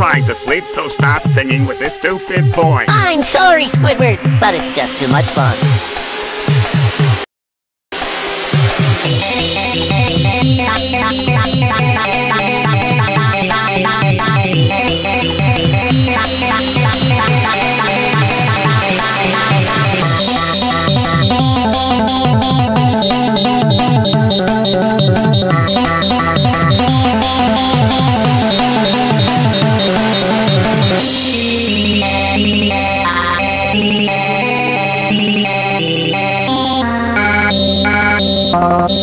trying to sleep, so stop singing with this stupid boy. I'm sorry, Squidward, but it's just too much fun. Thank あ。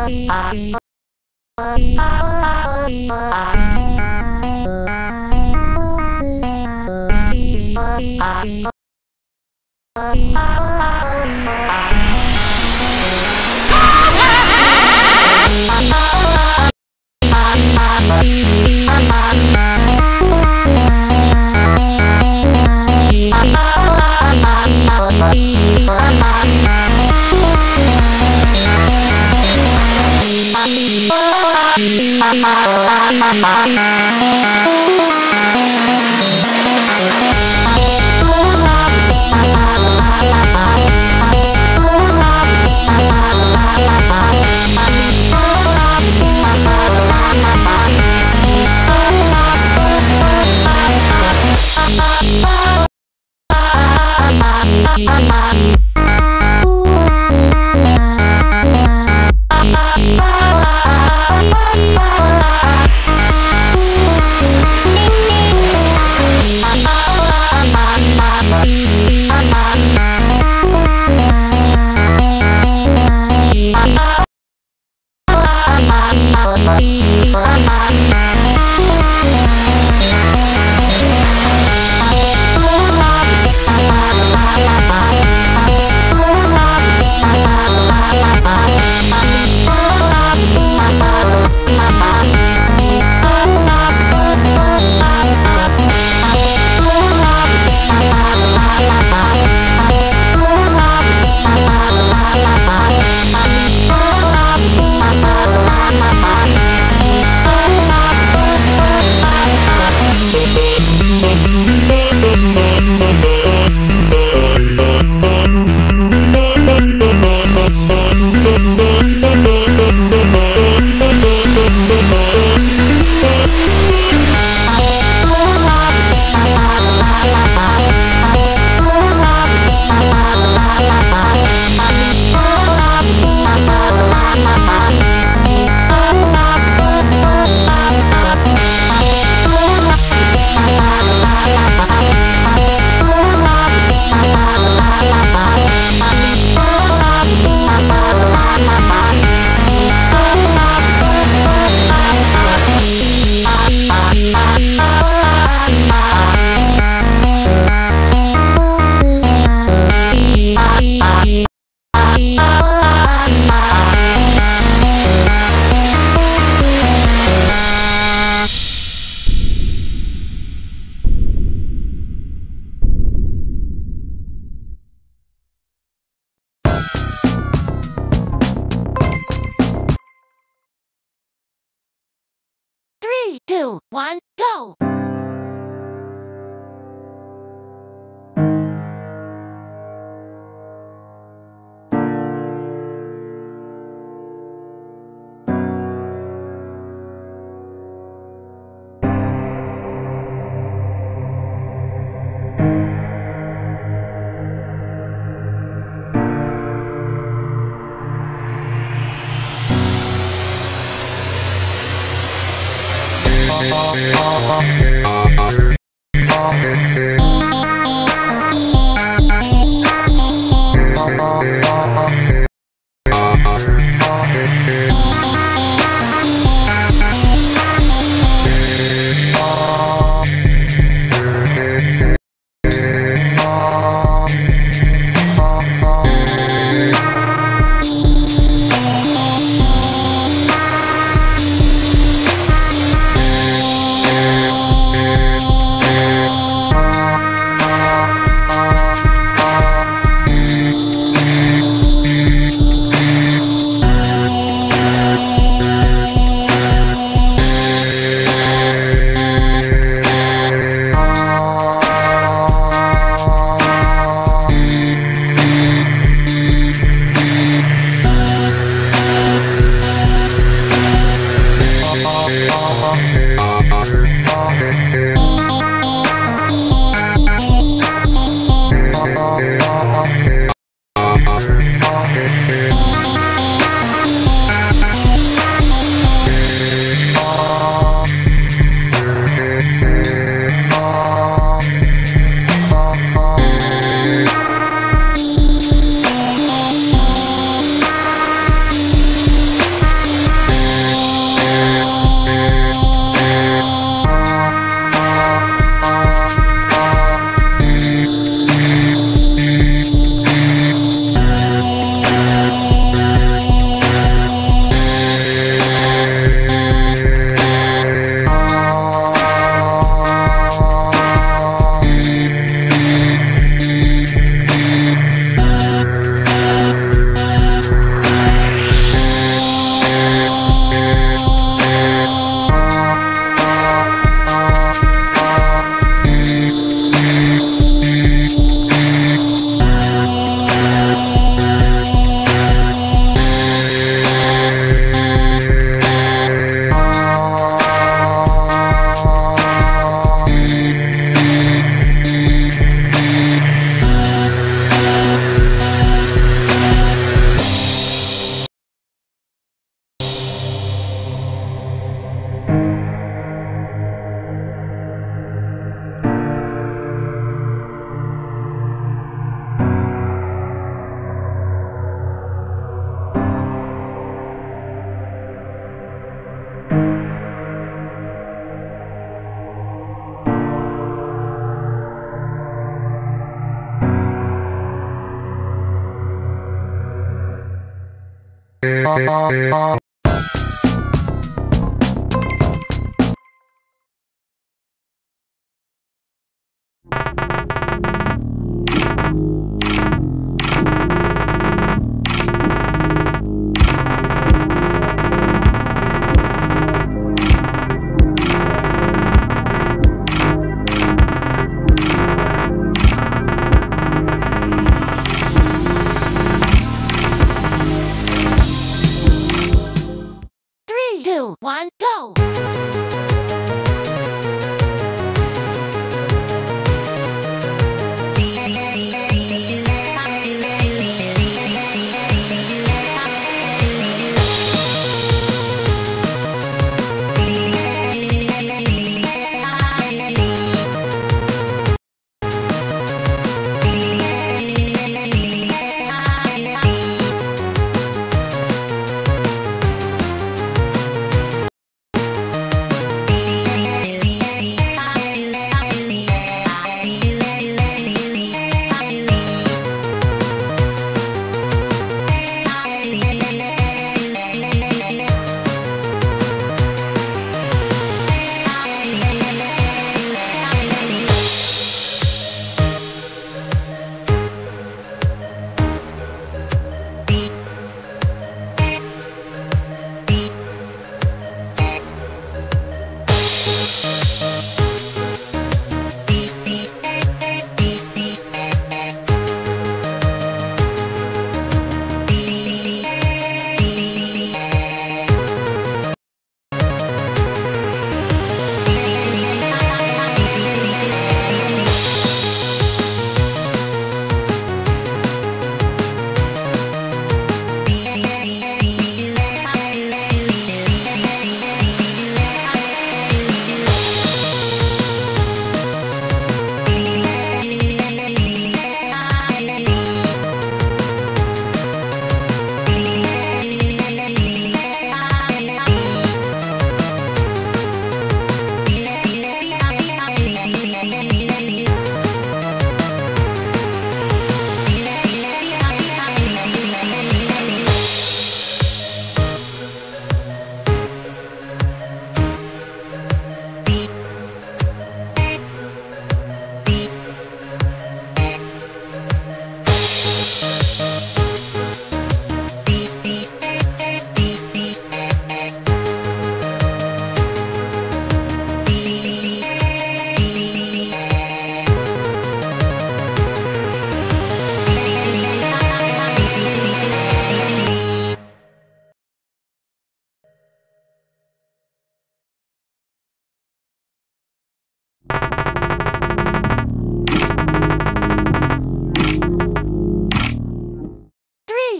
Bye. Bye. Three, two, one, go! Three,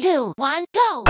two, one, go!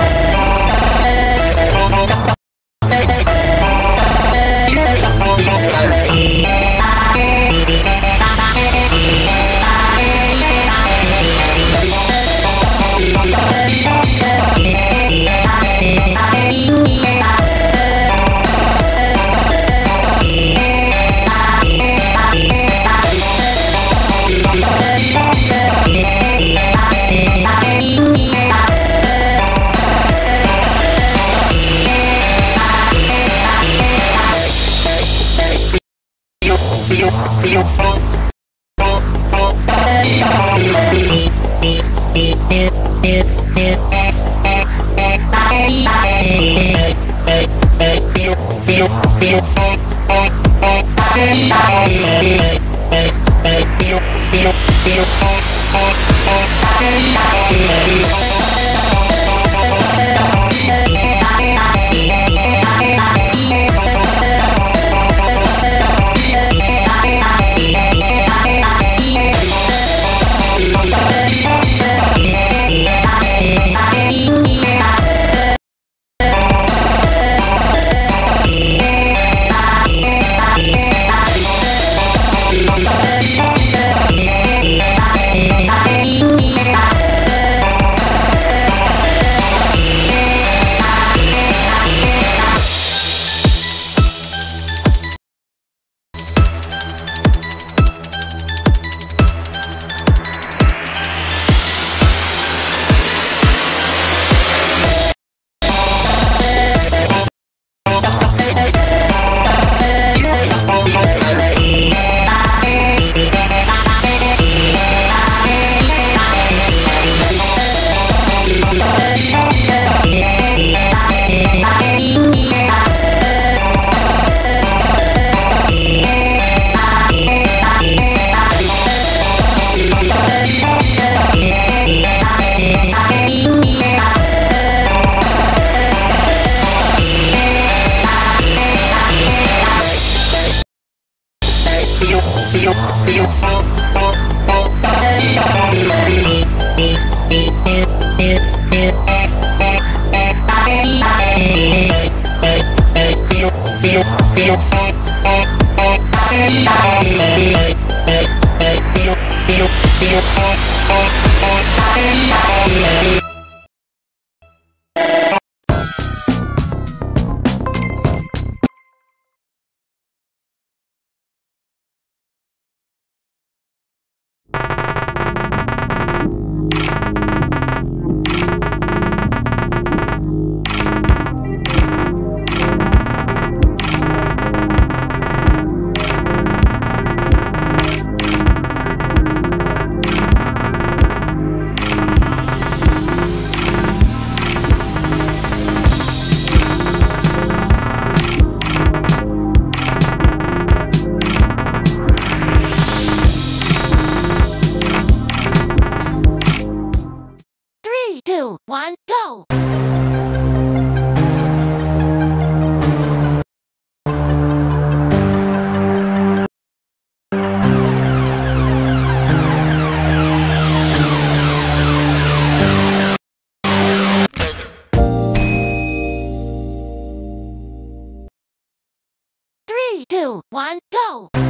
Go!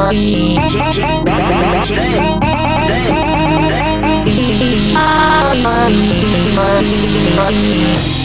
Thank you.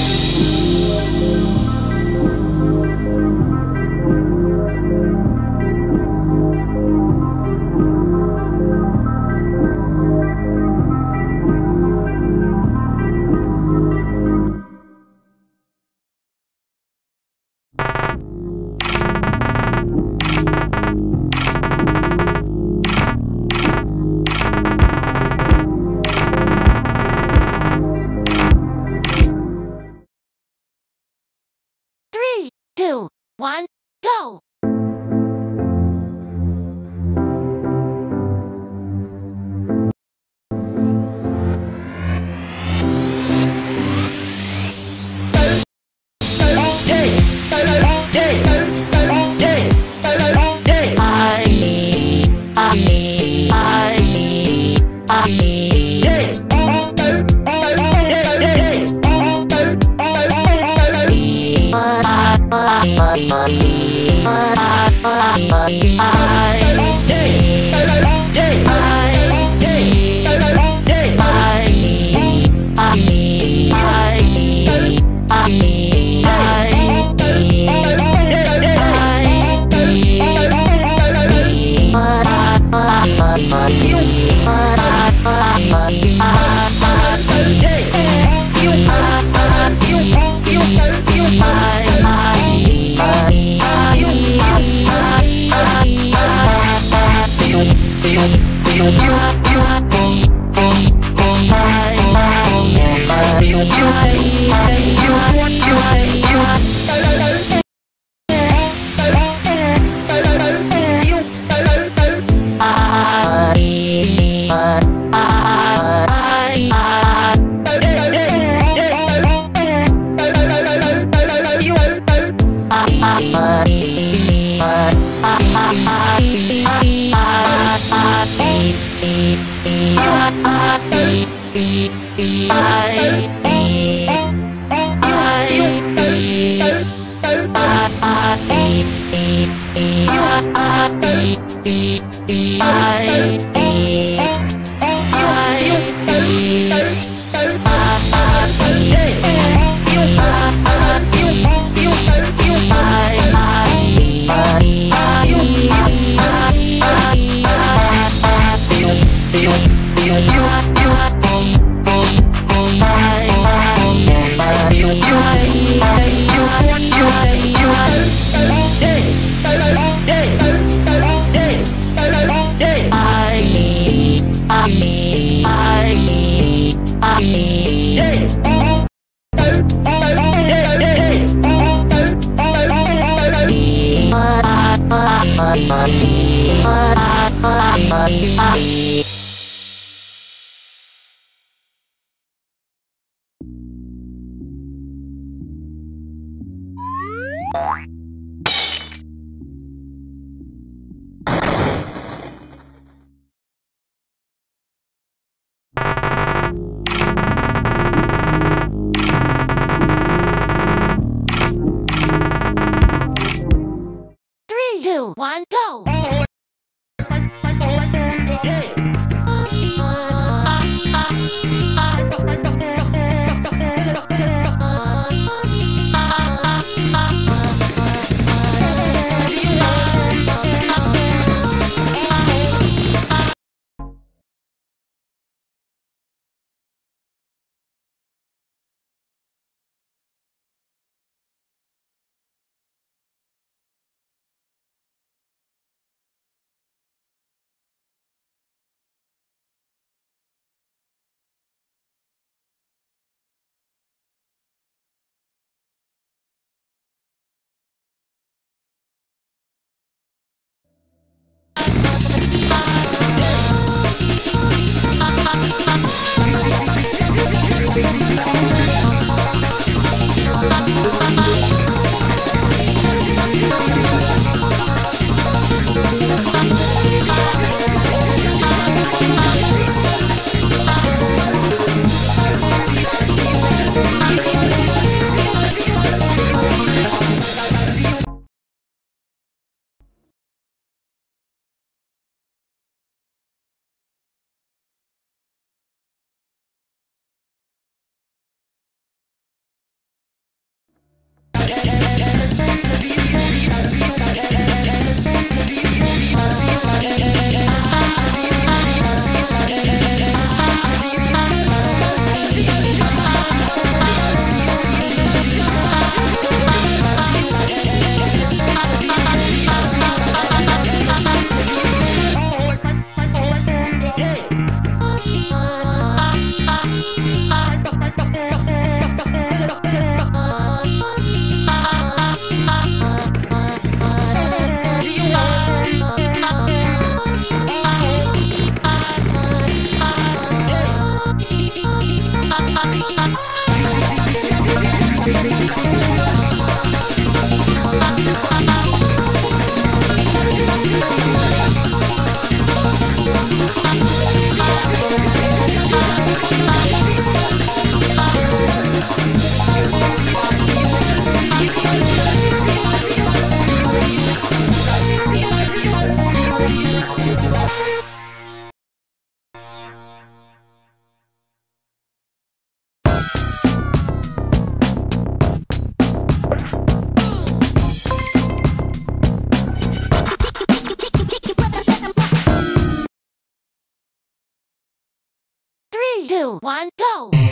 One, go.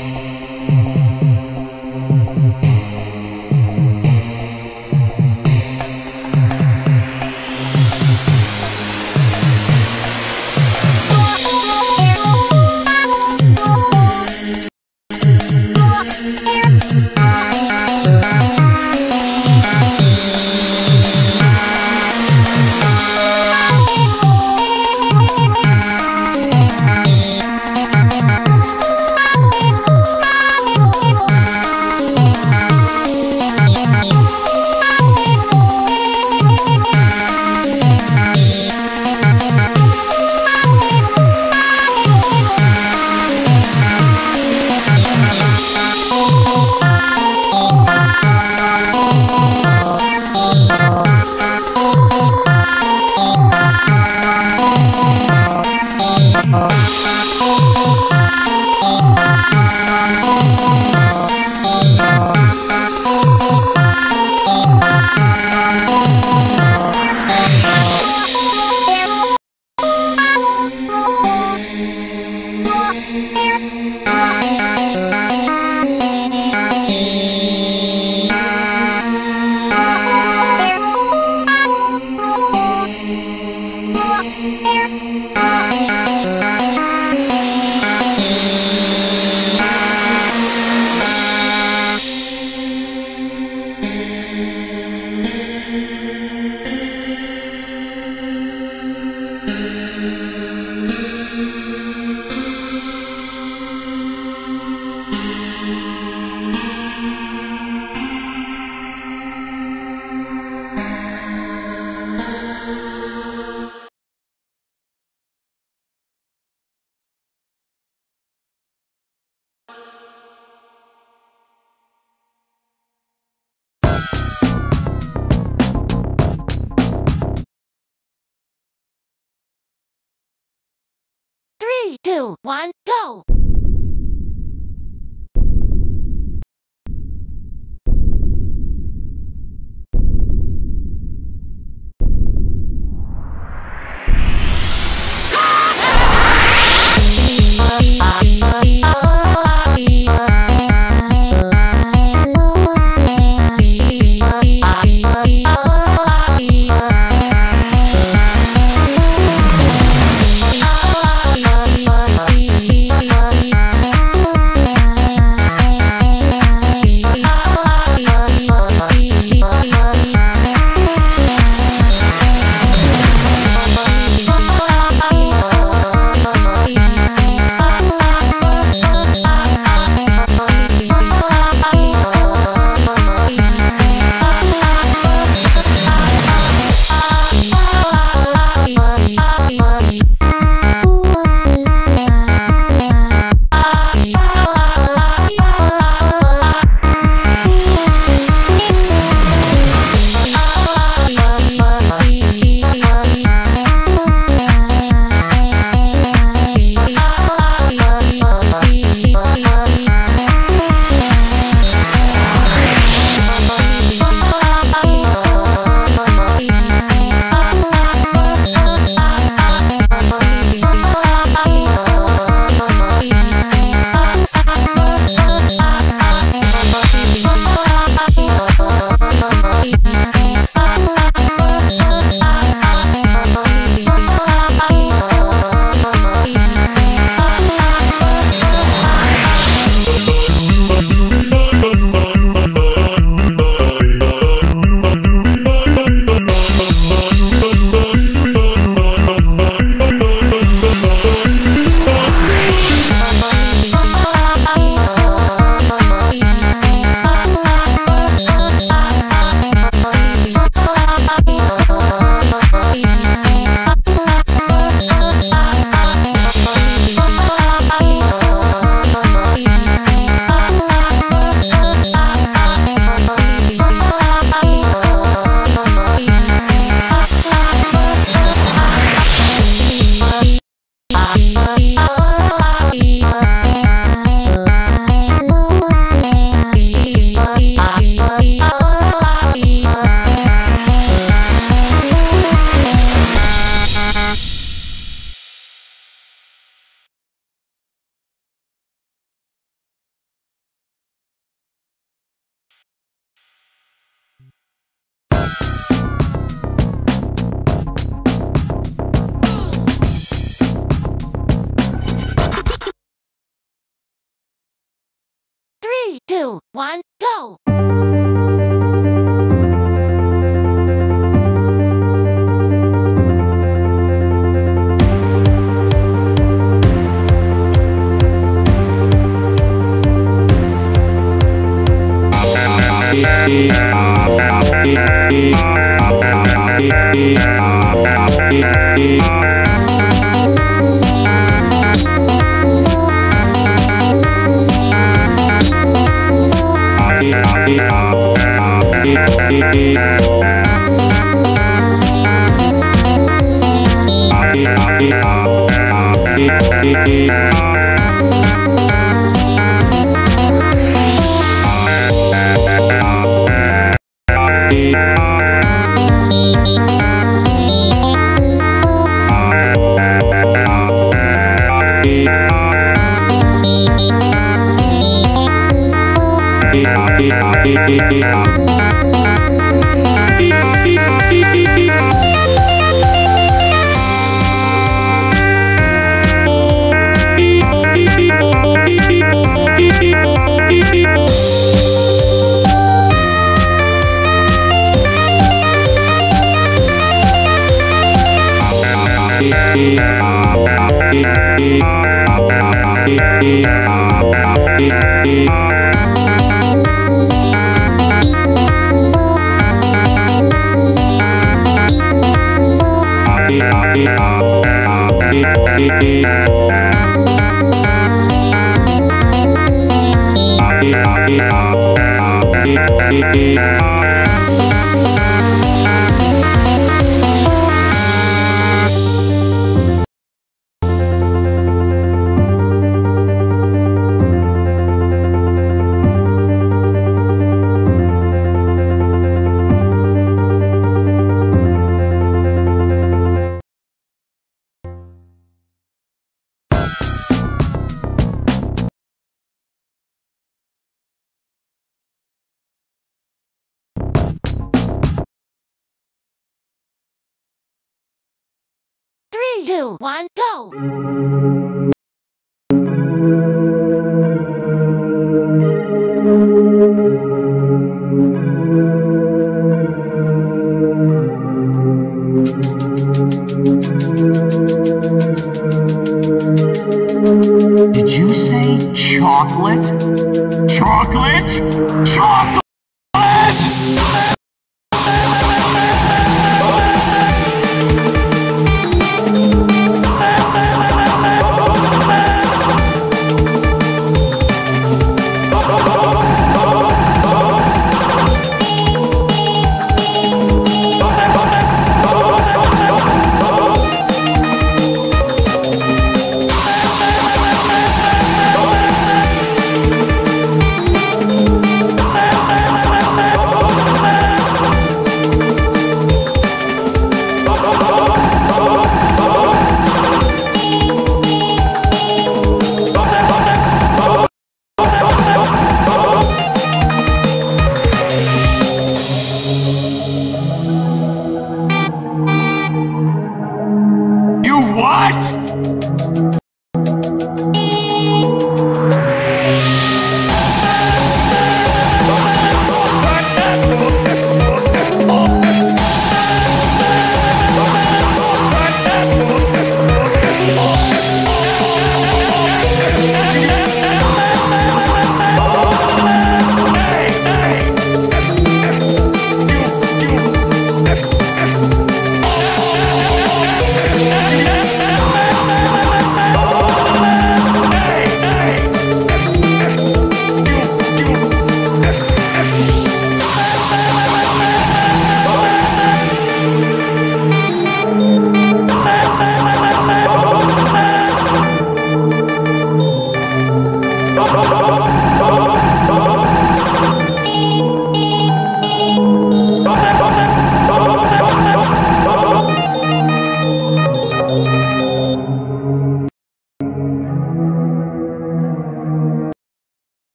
Yeah. One, Bye. One, go!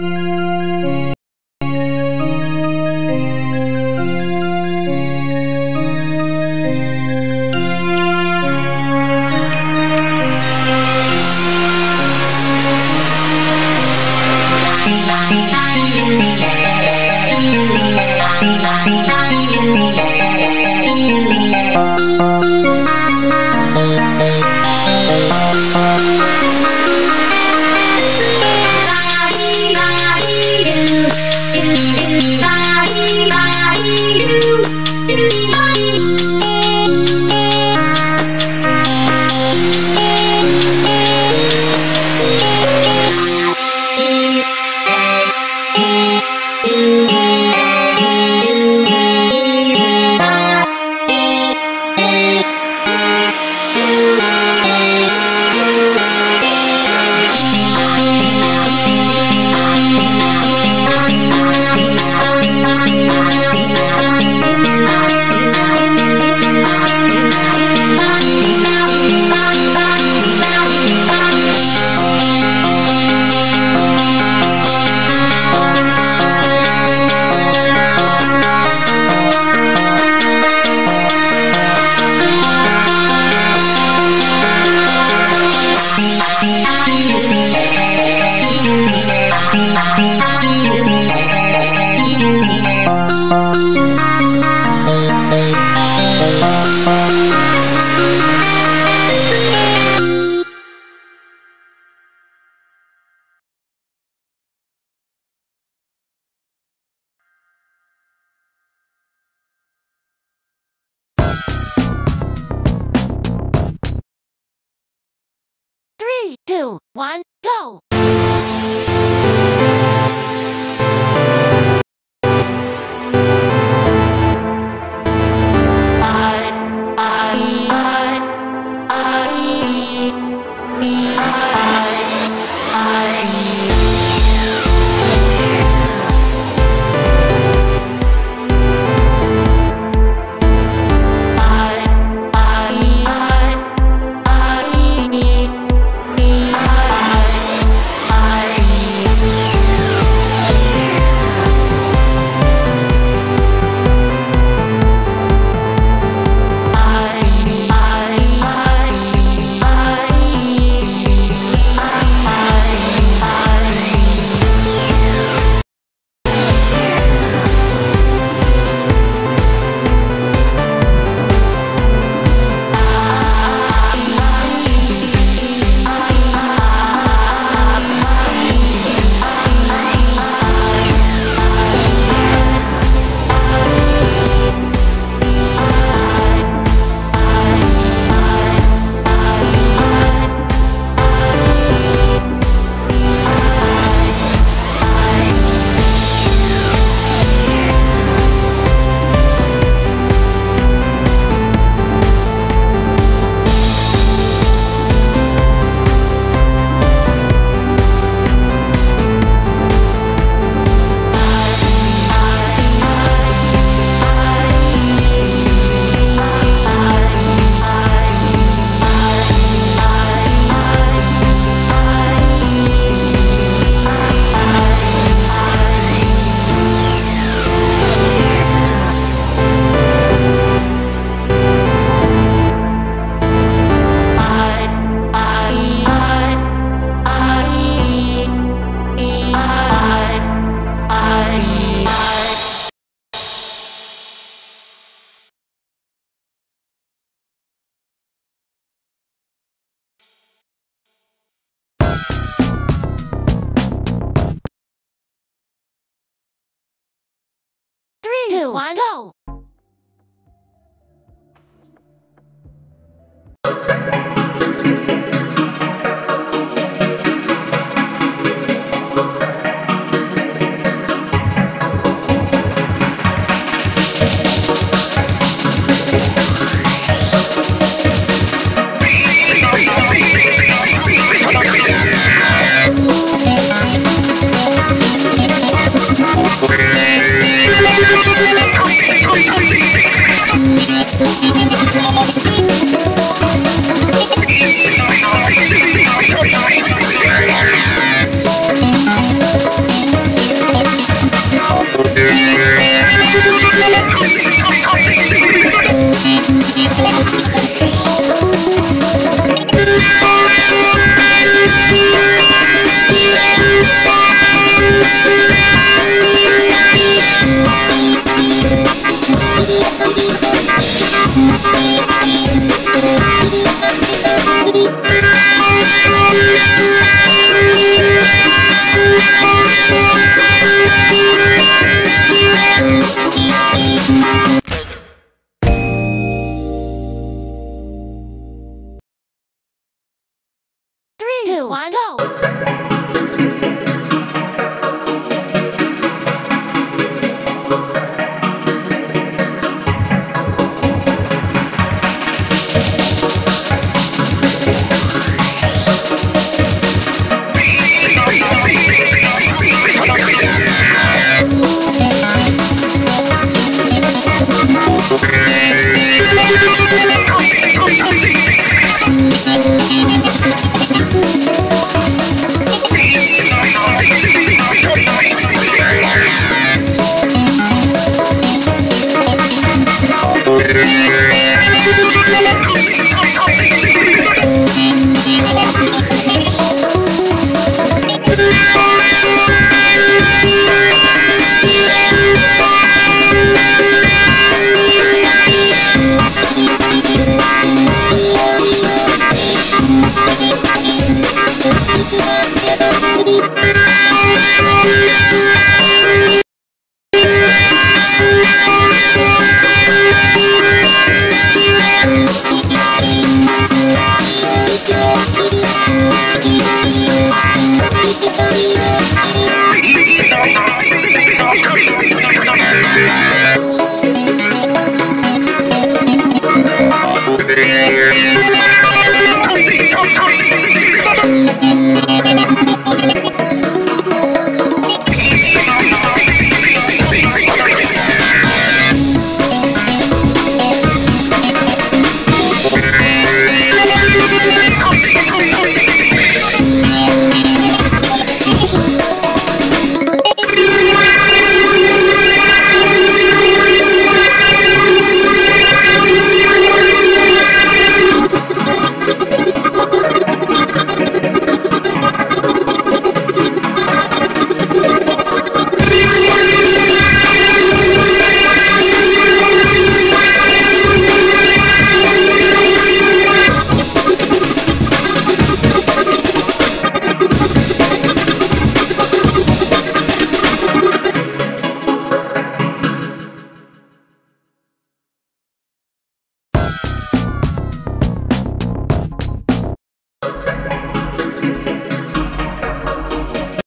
Go!